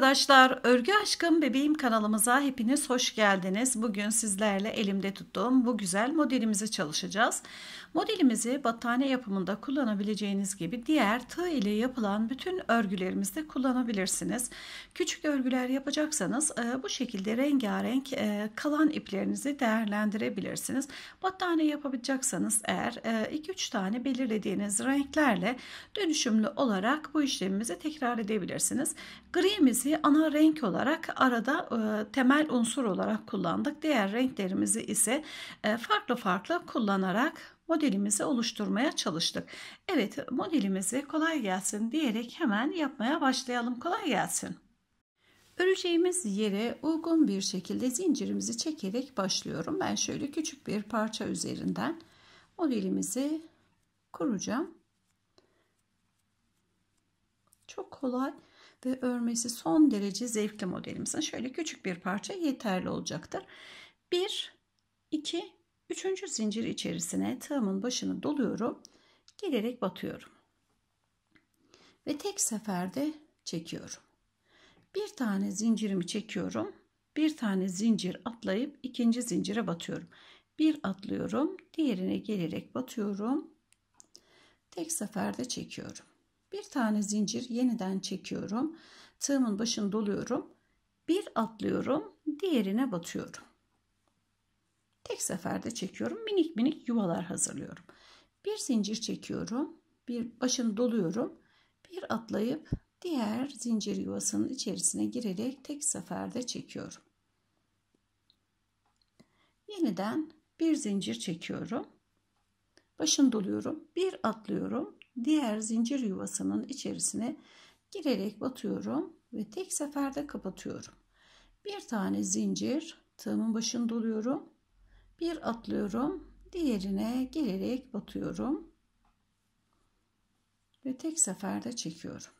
arkadaşlar, Örgü Aşkım Bebeğim kanalımıza hepiniz hoş geldiniz. Bugün sizlerle elimde tuttuğum bu güzel modelimizi çalışacağız. Modelimizi battaniye yapımında kullanabileceğiniz gibi diğer tığ ile yapılan bütün örgülerimizde kullanabilirsiniz. Küçük örgüler yapacaksanız e, bu şekilde rengarenk e, kalan iplerinizi değerlendirebilirsiniz. Battaniye yapabileceksanız eğer 2-3 e, tane belirlediğiniz renklerle dönüşümlü olarak bu işlemimizi tekrar edebilirsiniz. Grimizi ana renk olarak arada temel unsur olarak kullandık. Diğer renklerimizi ise farklı farklı kullanarak modelimizi oluşturmaya çalıştık. Evet modelimizi kolay gelsin diyerek hemen yapmaya başlayalım. Kolay gelsin. Öreceğimiz yere uygun bir şekilde zincirimizi çekerek başlıyorum. Ben şöyle küçük bir parça üzerinden modelimizi kuracağım. Çok kolay ve örmesi son derece zevkli modelimizin şöyle küçük bir parça yeterli olacaktır. 1 2 Üçüncü zincir içerisine tığımın başını doluyorum. Gelerek batıyorum. Ve tek seferde çekiyorum. Bir tane zincirimi çekiyorum. Bir tane zincir atlayıp ikinci zincire batıyorum. Bir atlıyorum. Diğerine gelerek batıyorum. Tek seferde çekiyorum. Bir tane zincir yeniden çekiyorum. Tığımın başını doluyorum. Bir atlıyorum. Diğerine batıyorum. Tek seferde çekiyorum. Minik minik yuvalar hazırlıyorum. Bir zincir çekiyorum. Bir başını doluyorum. Bir atlayıp diğer zincir yuvasının içerisine girerek tek seferde çekiyorum. Yeniden bir zincir çekiyorum. Başını doluyorum. Bir atlıyorum. Diğer zincir yuvasının içerisine girerek batıyorum ve tek seferde kapatıyorum. Bir tane zincir, tığımın başını doluyorum. Bir atlıyorum diğerine gelerek batıyorum ve tek seferde çekiyorum.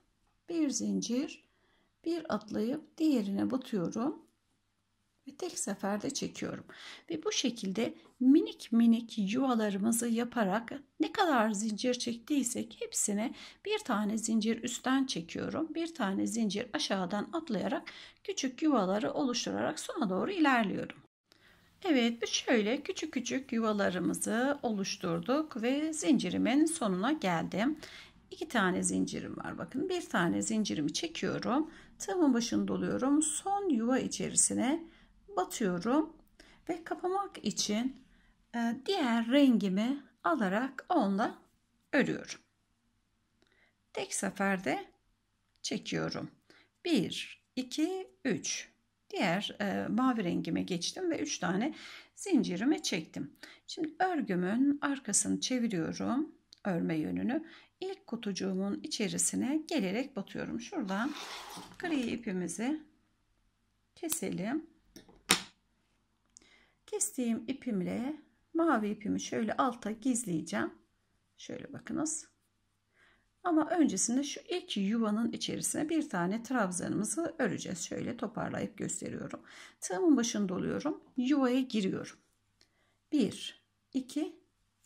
Bir zincir bir atlayıp diğerine batıyorum ve tek seferde çekiyorum ve bu şekilde minik minik yuvalarımızı yaparak ne kadar zincir çektiysek hepsine bir tane zincir üstten çekiyorum bir tane zincir aşağıdan atlayarak küçük yuvaları oluşturarak sona doğru ilerliyorum Evet, şöyle küçük küçük yuvalarımızı oluşturduk ve zincirimin sonuna geldim. İki tane zincirim var. Bakın bir tane zincirimi çekiyorum. Tığımın başını doluyorum. Son yuva içerisine batıyorum ve kapamak için e, diğer rengimi alarak onunla örüyorum. Tek seferde çekiyorum. 1 2 3 diğer e, mavi rengime geçtim ve 3 tane zincirimi çektim. Şimdi örgümün arkasını çeviriyorum örme yönünü. İlk kutucuğumun içerisine gelerek batıyorum. Şuradan gri ipimizi keselim. Kestiğim ipimle mavi ipimi şöyle alta gizleyeceğim. Şöyle bakınız. Ama öncesinde şu ilk yuvanın içerisine bir tane trabzanımızı öreceğiz. Şöyle toparlayıp gösteriyorum. Tığımın başını doluyorum. Yuvaya giriyorum. 1, 2,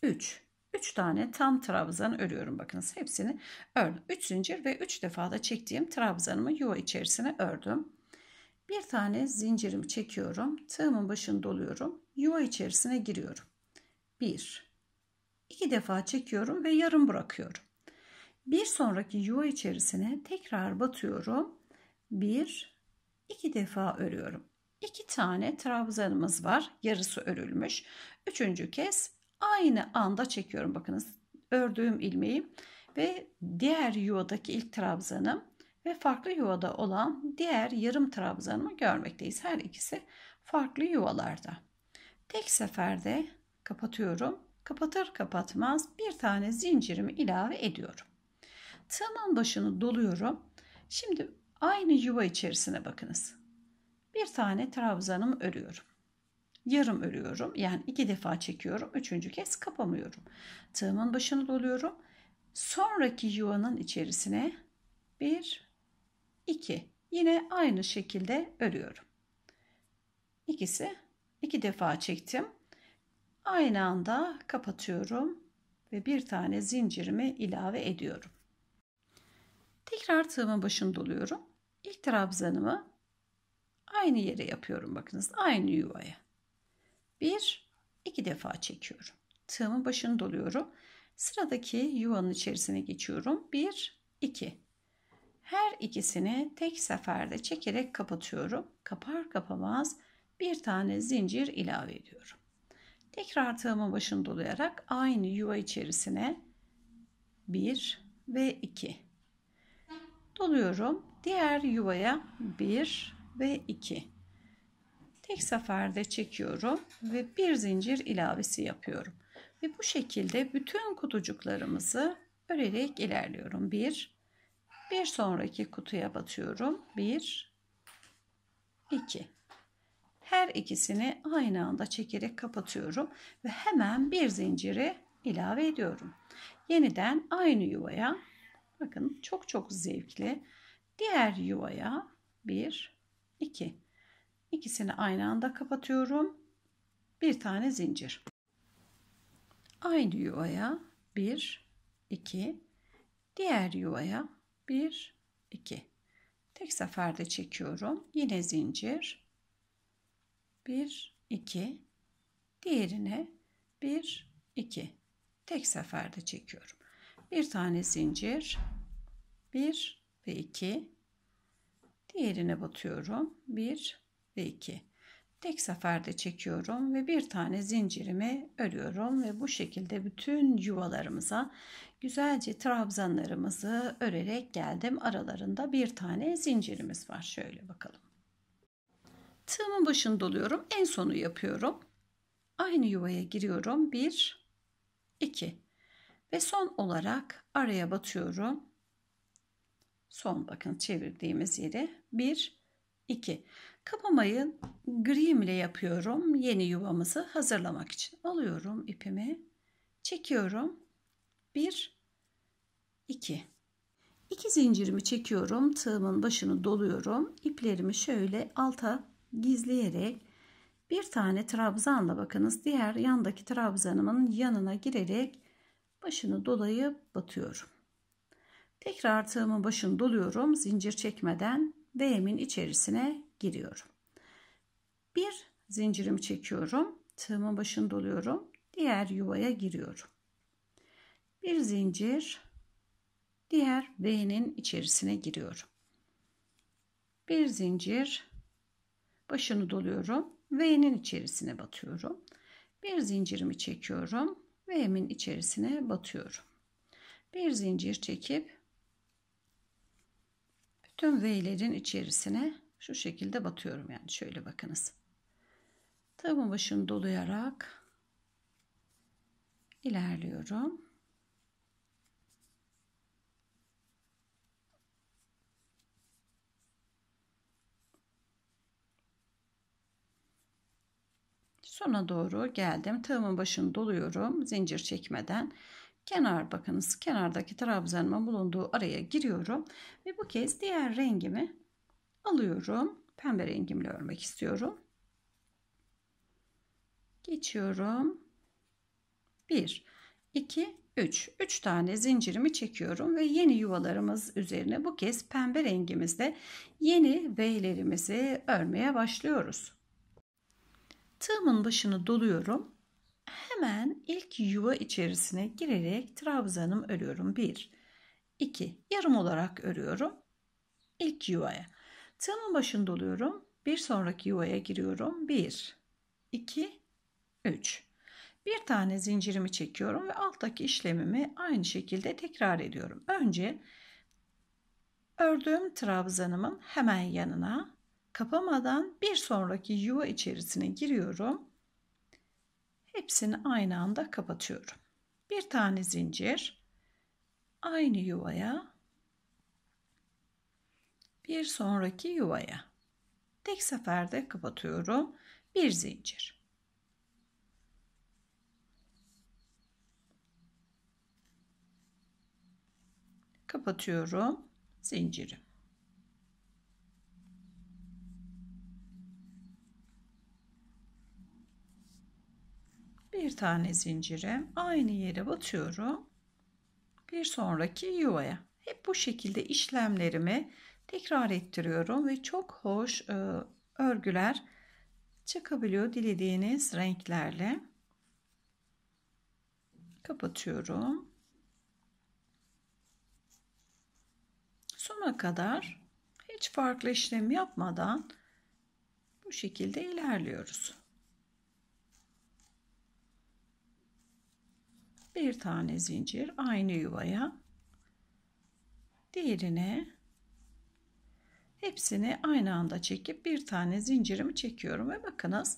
3. 3 tane tam trabzan örüyorum. Bakınız hepsini ördüm. 3 zincir ve 3 defa da çektiğim trabzanımı yuva içerisine ördüm. Bir tane zincirimi çekiyorum. Tığımın başını doluyorum. Yuva içerisine giriyorum. 1, 2 defa çekiyorum ve yarım bırakıyorum. Bir sonraki yuva içerisine tekrar batıyorum. Bir, iki defa örüyorum. İki tane trabzanımız var. Yarısı örülmüş. Üçüncü kez aynı anda çekiyorum. Bakınız ördüğüm ilmeği ve diğer yuvadaki ilk trabzanım ve farklı yuvada olan diğer yarım trabzanımı görmekteyiz. Her ikisi farklı yuvalarda. Tek seferde kapatıyorum. Kapatır kapatmaz bir tane zincirimi ilave ediyorum. Tığımın başını doluyorum. Şimdi aynı yuva içerisine bakınız. Bir tane trabzanım örüyorum. Yarım örüyorum. Yani iki defa çekiyorum. Üçüncü kez kapamıyorum. Tığımın başını doluyorum. Sonraki yuvanın içerisine bir, iki. Yine aynı şekilde örüyorum. İkisi iki defa çektim. Aynı anda kapatıyorum ve bir tane zincirimi ilave ediyorum. Tekrar tığımın başını doluyorum. İlk trabzanımı aynı yere yapıyorum bakınız aynı yuvaya. Bir, iki defa çekiyorum. Tığımın başını doluyorum. Sıradaki yuvanın içerisine geçiyorum. Bir, iki. Her ikisini tek seferde çekerek kapatıyorum. Kapar kapamaz bir tane zincir ilave ediyorum. Tekrar tığımın başını dolayarak aynı yuva içerisine 1 ve 2 doluyorum. Diğer yuvaya 1 ve 2 tek seferde çekiyorum ve bir zincir ilavesi yapıyorum. Ve bu şekilde bütün kutucuklarımızı örerek ilerliyorum. 1 bir sonraki kutuya batıyorum. 1 2 her ikisini aynı anda çekerek kapatıyorum ve hemen bir zinciri ilave ediyorum. Yeniden aynı yuvaya bakın çok çok zevkli diğer yuvaya 1 2 ikisini aynı anda kapatıyorum. Bir tane zincir. Aynı yuvaya 1 2 diğer yuvaya 1 2 tek seferde çekiyorum. Yine zincir. 1 2 diğerine 1 2 tek seferde çekiyorum. Bir tane zincir. 1 ve 2 diğerine batıyorum. 1 ve 2 tek seferde çekiyorum ve bir tane zincirimi örüyorum ve bu şekilde bütün yuvalarımıza güzelce trabzanlarımızı örerek geldim. Aralarında bir tane zincirimiz var. Şöyle bakalım. Tığımın başını doluyorum. En sonu yapıyorum. Aynı yuvaya giriyorum. 1 2 ve son olarak araya batıyorum. Son bakın çevirdiğimiz yere 1 2 kapamayı grim ile yapıyorum. Yeni yuvamızı hazırlamak için alıyorum ipimi. Çekiyorum. 1 2 2 zincirimi çekiyorum. Tığımın başını doluyorum. İplerimi şöyle alta gizleyerek bir tane trabzanla bakınız diğer yandaki trabzanımın yanına girerek başını dolayıp batıyorum. Tekrar tığımın başını doluyorum. Zincir çekmeden V'min içerisine giriyorum. Bir zincirimi çekiyorum. Tığımın başını doluyorum. Diğer yuvaya giriyorum. Bir zincir diğer V'nin içerisine giriyorum. Bir zincir başını doluyorum. V'nin içerisine batıyorum. Bir zincirimi çekiyorum. V'min içerisine batıyorum. Bir zincir çekip bütün V'lerin içerisine şu şekilde batıyorum yani şöyle bakınız. Tığımın başını dolayarak ilerliyorum. Sona doğru geldim. Tığımın başını doluyorum. Zincir çekmeden. Kenar bakınız kenardaki trabzanımın bulunduğu araya giriyorum. Ve bu kez diğer rengimi alıyorum. Pembe rengimle örmek istiyorum. Geçiyorum. 1, 2, 3. 3 tane zincirimi çekiyorum ve yeni yuvalarımız üzerine bu kez pembe rengimizde yeni V'lerimizi örmeye başlıyoruz. Tığımın başını doluyorum. Hemen ilk yuva içerisine girerek trabzanım örüyorum. 1, 2, yarım olarak örüyorum. İlk yuvaya. Tığımın başını doluyorum. Bir sonraki yuvaya giriyorum. 1, 2, 3. Bir tane zincirimi çekiyorum ve alttaki işlemimi aynı şekilde tekrar ediyorum. Önce ördüğüm trabzanımın hemen yanına kapamadan bir sonraki yuva içerisine giriyorum. Hepsini aynı anda kapatıyorum. Bir tane zincir aynı yuvaya bir sonraki yuvaya tek seferde kapatıyorum. Bir zincir. Kapatıyorum zincirim. bir tane zincire aynı yere batıyorum. Bir sonraki yuvaya. Hep bu şekilde işlemlerimi tekrar ettiriyorum ve çok hoş e, örgüler çıkabiliyor dilediğiniz renklerle. Kapatıyorum. Sona kadar hiç farklı işlem yapmadan bu şekilde ilerliyoruz. Bir tane zincir aynı yuvaya diğerine hepsini aynı anda çekip bir tane zincirimi çekiyorum ve bakınız.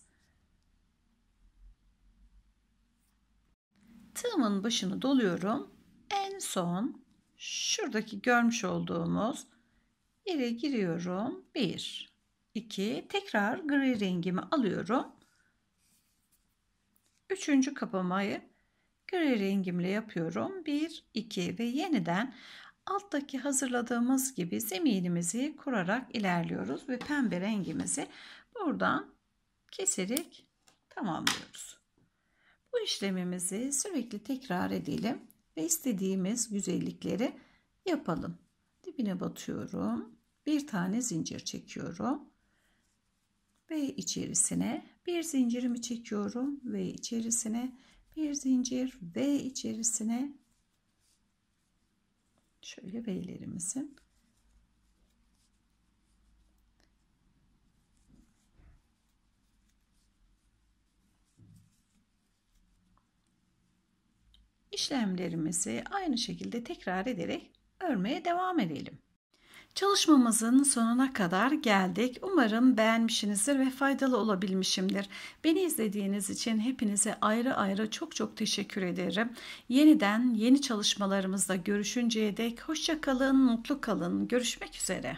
Tığımın başını doluyorum. En son şuradaki görmüş olduğumuz yere giriyorum. 1 2 tekrar gri rengimi alıyorum. Üçüncü kapamayı gri rengimle yapıyorum. 1 2 ve yeniden alttaki hazırladığımız gibi zeminimizi kurarak ilerliyoruz ve pembe rengimizi buradan keserek tamamlıyoruz. Bu işlemimizi sürekli tekrar edelim ve istediğimiz güzellikleri yapalım. Dibine batıyorum. Bir tane zincir çekiyorum. Ve içerisine bir zincirimi çekiyorum ve içerisine bir zincir ve içerisine şöyle V'lerimizin işlemlerimizi aynı şekilde tekrar ederek örmeye devam edelim. Çalışmamızın sonuna kadar geldik. Umarım beğenmişsinizdir ve faydalı olabilmişimdir. Beni izlediğiniz için hepinize ayrı ayrı çok çok teşekkür ederim. Yeniden yeni çalışmalarımızda görüşünceye dek hoşça kalın, mutlu kalın. Görüşmek üzere.